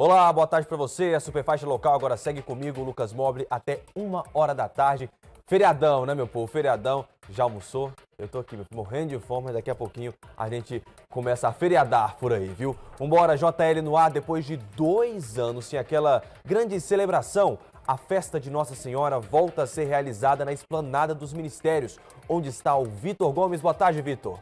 Olá, boa tarde para você. A Superfaixa Local agora segue comigo, Lucas Moble, até uma hora da tarde. Feriadão, né, meu povo? Feriadão. Já almoçou? Eu tô aqui morrendo de fome, mas daqui a pouquinho a gente começa a feriadar por aí, viu? Vambora, JL no ar, depois de dois anos sem aquela grande celebração. A festa de Nossa Senhora volta a ser realizada na esplanada dos ministérios, onde está o Vitor Gomes. Boa tarde, Vitor.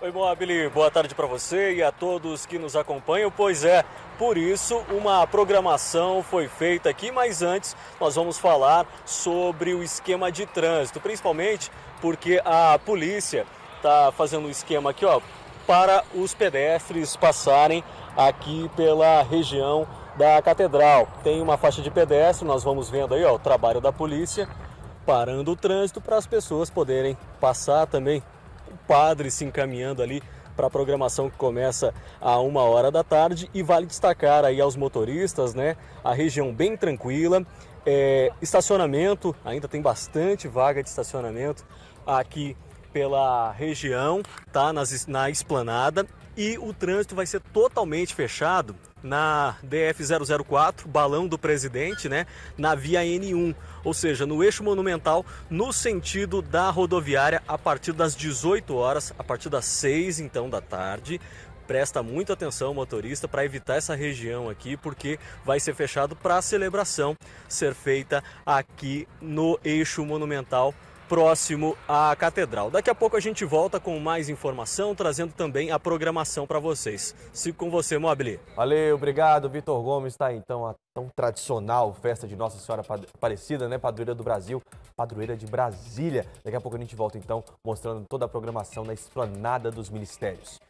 Oi, Mobile, boa tarde para você e a todos que nos acompanham. Pois é, por isso uma programação foi feita aqui, mas antes nós vamos falar sobre o esquema de trânsito, principalmente porque a polícia está fazendo um esquema aqui, ó, para os pedestres passarem aqui pela região da catedral. Tem uma faixa de pedestre, nós vamos vendo aí, ó, o trabalho da polícia parando o trânsito para as pessoas poderem passar também padre se encaminhando ali para a programação que começa a uma hora da tarde. E vale destacar aí aos motoristas, né, a região bem tranquila, é, estacionamento, ainda tem bastante vaga de estacionamento aqui pela região, tá, Nas, na esplanada. E o trânsito vai ser totalmente fechado na DF-004, balão do presidente, né, na via N1, ou seja, no eixo monumental, no sentido da rodoviária, a partir das 18 horas, a partir das 6 então da tarde. Presta muita atenção, motorista, para evitar essa região aqui, porque vai ser fechado para a celebração ser feita aqui no eixo monumental próximo à catedral. Daqui a pouco a gente volta com mais informação, trazendo também a programação para vocês. Sigo com você, Mobile. Valeu, obrigado. Vitor Gomes está então a tão tradicional festa de Nossa Senhora Aparecida, né? Padroeira do Brasil, padroeira de Brasília. Daqui a pouco a gente volta então mostrando toda a programação na esplanada dos ministérios.